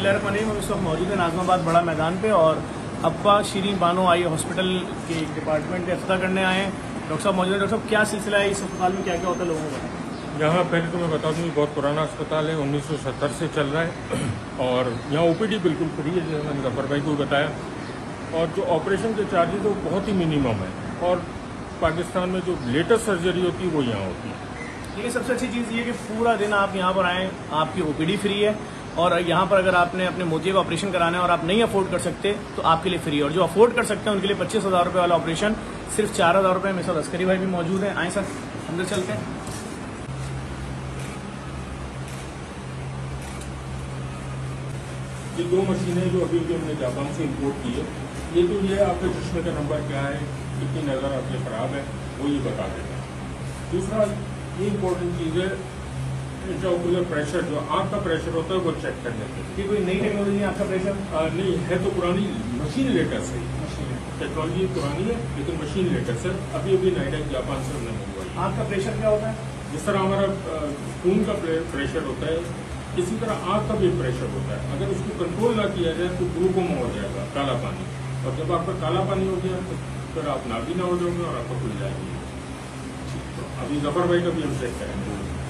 हम इस वक्त मौजूद हैं नाजमाबाद बड़ा मैदान पे और अब्बा शीरी बानो आई हॉस्पिटल के डिपार्टमेंट के अफ्ताह करने आए हैं। डॉक्टर साहब मौजूद है। डॉक्टर साहब क्या सिलसिला है इस अस्पताल में? क्या क्या होता है लोगों का? यहाँ पहले तो मैं बता दूँ बहुत पुराना अस्पताल है 1970 से चल रहा है और यहाँ ओपीडी बिल्कुल फ्री है जैसे मैंने गफर भाई को बताया। और जो ऑपरेशन के चार्जेस वो बहुत ही मिनिमम है। और पाकिस्तान में जो लेटेस्ट सर्जरी होती है वो यहाँ होती है। देखिए सबसे अच्छी चीज़ ये कि पूरा दिन आप यहाँ पर आएँ आपकी ओपीडी फ्री है। और यहाँ पर अगर आपने अपने मोतिये का ऑपरेशन कराना है और आप नहीं अफोर्ड कर सकते तो आपके लिए फ्री और जो अफोर्ड कर सकते हैं, उनके लिए पच्चीस हज़ार रुपये वाला ऑपरेशन सिर्फ़ चार हज़ार रुपये में सर अस्करी भाई भी मौजूद हैं। आए सर, अंदर चलते हैं। ये दो मशीनें जो अभी भी हमने जापान से इम्पोर्ट की है, ये तो ये आपके चश्मे का नंबर क्या है, कितनी नज़र आपकी ख़राब है, वो ये बता देगा दूसरा, ये इम्पोर्टेंट चीज़ है इंट्राओकुलर प्रेशर जो आँख का प्रेशर होता है वो चेक कर लेते हैं। कि कोई नई टेक्नोलॉजी आपका प्रेशर नहीं है तो पुरानी मशीन लेटेस्ट है टेक्नोलॉजी पुरानी है लेकिन मशीन लेटेस्ट है अभी अभी नाइडा जापान से हमने मंगवाई। का प्रेशर क्या होता है? जिस तरह हमारा खून का प्रेशर होता है इसी तरह आँख का भी प्रेशर होता है। अगर उसको कंट्रोल ना किया जाए तो ग्लूकोमा हो जाएगा काला पानी। और जब आपका काला पानी हो गया तो फिर आप नाबीना हो जाओगे और आपका खुल जाएगी। तो अभी ज़फ़र भाई का भी हम चेक करेंगे।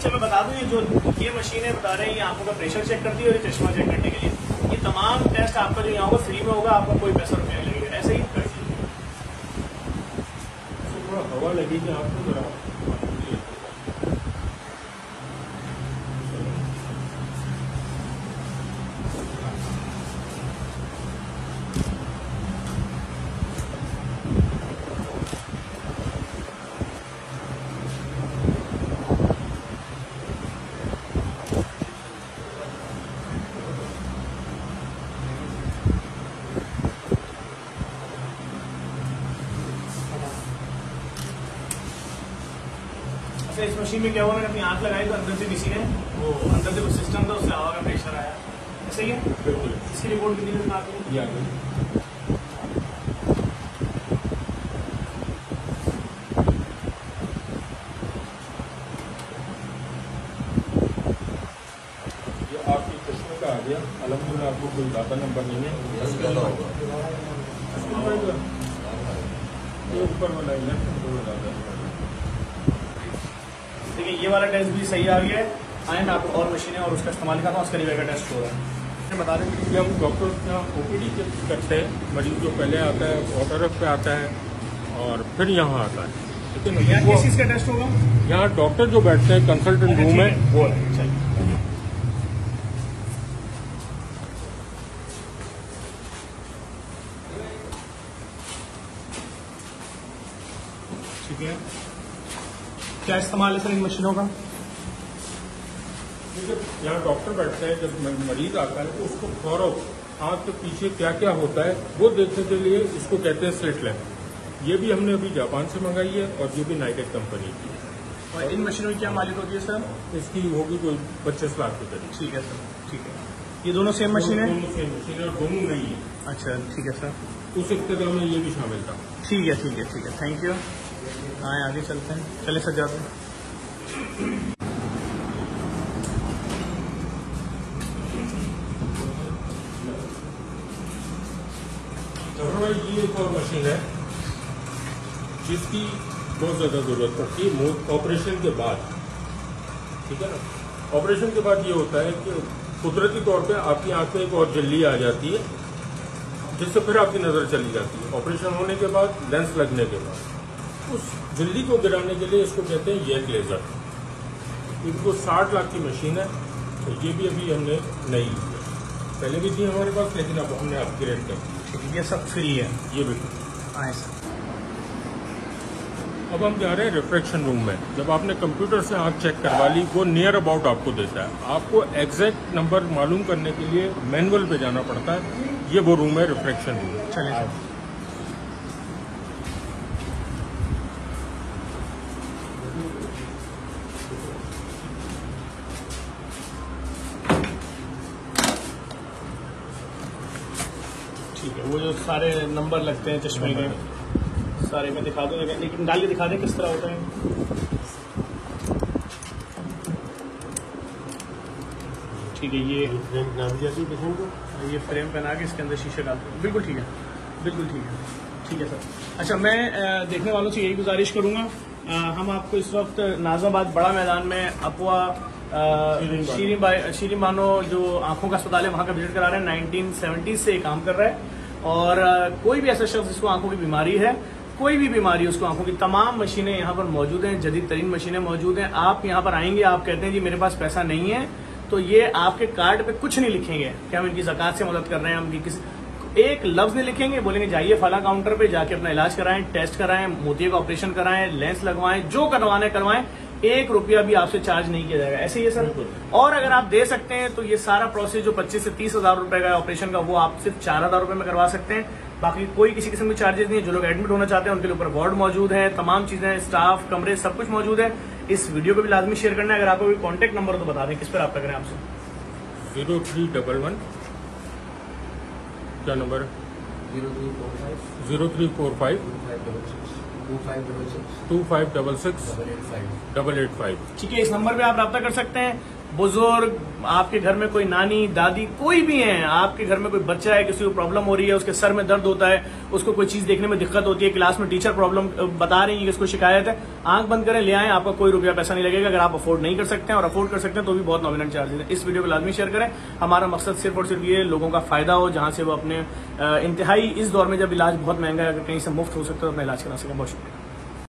अच्छा मैं बता दूँ, ये जो ये मशीन है बता रहे हैं, ये आँखों का प्रेशर चेक करती है और ये चश्मा चेक करने के लिए। ये तमाम टेस्ट आपका जो यहाँ होगा फ्री में होगा, आपको कोई पैसा रुपया लगेगा। ऐसे ही। कर हवा लगेगी आपको जरा अच्छा इस मशीन में क्या हुआ? मैंने अपनी आँख लगाई तो अंदर से किसी ने वो अंदर से कुछ सिस्टम था उससे हवा का प्रेशर आया। ऐसा ही? है बिल्कुल। इसकी रिपोर्ट कितनी दिन है? आपकी चश्मे का आ गया। अलहमदिल्ला आपको कोई ज़्यादा नंबर नहीं है। ऊपर वाला है। देखिए ये वाला टेस्ट भी सही आ गया है आए मैं आपको और मशीनें और उसका इस्तेमाल करता हूँ उसका रिवे का टेस्ट हो रहा है। बता दें ये हम डॉक्टर के यहाँ ओपीडी करते हैं मरीज़ जो पहले आता है ऑर्डर पे आता है और फिर यहाँ आता है। लेकिन यहाँ किस चीज़ का टेस्ट होगा? यहाँ डॉक्टर जो बैठते हैं कंसल्टेंट रूम है वो है। ठीक है। क्या इस्तेमाल है सर इन मशीनों का? जब यहाँ डॉक्टर बैठते हैं जब मरीज़ आता है तो उसको गौरव आँख के पीछे क्या क्या होता है वो देखने के लिए इसको कहते हैं स्लिट लैम्प ये भी हमने अभी जापान से मंगाई है और ये भी नाइटेक कंपनी की और इन मशीनों की क्या मालिक होती है सर? इसकी होगी कोई पच्चीस लाख के करीब। ठीक है सर ठीक है। ये दोनों सेम मशीन है? दोनों सेम मशीन है और दोनों नहीं है। अच्छा ठीक है सर। उस इब्तदा में ये भी शामिल था। ठीक है ठीक है ठीक है। थैंक यू आए आगे चलते हैं। चले सर, जाते हैं। भाई, ये एक और मशीन है, जिसकी बहुत ज़्यादा ज़रूरत पड़ती है। ऑपरेशन के बाद, ठीक है ना? ऑपरेशन के बाद ये होता है कि कुदरती तौर पे आपकी आँख में एक और जल्दी आ जाती है, जिससे फिर आपकी नज़र चली जाती है। ऑपरेशन होने के बाद, लेंस लगने के बाद। उस जल्दी को गिराने के लिए इसको कहते हैं येक लेज़र। इनको साठ लाख की मशीन है तो ये भी अभी हमने नई ली है। पहले भी थी हमारे पास लेकिन अब हमने अपग्रेड कर दी ये सब फ्री है। ये बिल्कुल अब हम जा रहे हैं रिफ्रेक्शन रूम में। जब आपने कंप्यूटर से आँख चेक करवा ली वो नियर अबाउट आपको देता है। आपको एग्जैक्ट नंबर मालूम करने के लिए मैनुअल पे जाना पड़ता है। ये वो रूम है रिफ्रेक्शन रूम चलिए वो जो सारे नंबर लगते हैं चश्मे के सारे मैं दिखा दूँ लेकिन डाल के दिखा दें किस तरह होता है। ठीक है ये फ्रेम नाम दिया पेशेंट को। ये फ्रेम पहना के इसके अंदर शीशे डालते हैं बिल्कुल ठीक है बिल्कुल ठीक है। ठीक है सर। अच्छा मैं देखने वालों से यही गुजारिश करूँगा। हम आपको इस वक्त नाजाबाद बड़ा मैदान में अपवा शीरी शीरी बानो। जो आँखों का अस्पताल है वहाँ का विज़िट करा रहे हैं। नाइनटीन से काम कर रहा है। और कोई भी ऐसा शख्स जिसको आँखों की बीमारी है, कोई भी बीमारी उसको आँखों की, तमाम मशीनें यहाँ पर मौजूद हैं, जदीद तरीन मशीनें मौजूद हैं। आप यहाँ पर आएँगे, आप कहते हैं, जी, मेरे पास पैसा नहीं है। तो ये आपके कार्ड पे कुछ नहीं लिखेंगे, कि हम इनकी जक़ात से मदद कर रहे हैं, हम इनकी किसी एक लफ्ज नहीं लिखेंगे बोलेंगे जाइए फला काउंटर पे जाके अपना इलाज कराएँ टेस्ट कराएँ मोतिये का ऑपरेशन कराएँ लेंस लगवाएँ जो करवाने करवाएँ एक रुपया भी आपसे चार्ज नहीं किया जाएगा। ऐसे ही है सर। और अगर आप दे सकते हैं तो ये सारा प्रोसेस जो 25 से तीस हज़ार रुपए का ऑपरेशन का वो आप सिर्फ़ चार हज़ार रुपए में करवा सकते हैं। बाकी कोई किसी किस्म के चार्जेस नहीं है। जो लोग एडमिट होना चाहते हैं उनके ऊपर वार्ड मौजूद है तमाम चीज़ें स्टाफ कमरे सब कुछ मौजूद है। इस वीडियो को भी लाजमी शेयर करना है। अगर आपको कोई कॉन्टेक्ट नंबर तो बता दें। किस पर आप करें आपसे? ज़ीरो थ्री डबल वन क्या number zero three four five. Zero three four five. Two five double six. Two two five double six five double six. Double eight five. Double eight five. ठीक है इस number पे आप रब्ता कर सकते हैं। बुज़ुर्ग, आपके घर में कोई नानी, दादी कोई भी है, आपके घर में कोई बच्चा है, किसी को प्रॉब्लम हो रही है, उसके सर में दर्द होता है, उसको कोई चीज़ देखने में दिक्कत होती है क्लास में टीचर प्रॉब्लम बता रही है कि उसको शिकायत है, आँख बंद करें, ले आए, आपका कोई रुपया पैसा नहीं लगेगा, अगर आप अफोर्ड नहीं कर सकते हैं और अफोर्ड कर सकते हैं तो भी बहुत नॉमिनल चार्जेस है। इस वीडियो को लाजमी शेयर करें। हमारा मकसद सिर्फ़ और सिर्फ़ ये लोगों का फ़ायदा हो, जहाँ से वो अपने इंतहाई, इस दौर में जब इलाज बहुत महँगा है, अगर कहीं से मुफ़्त हो सकता है तो अपना इलाज करा सकें। बहुत शुक्रिया।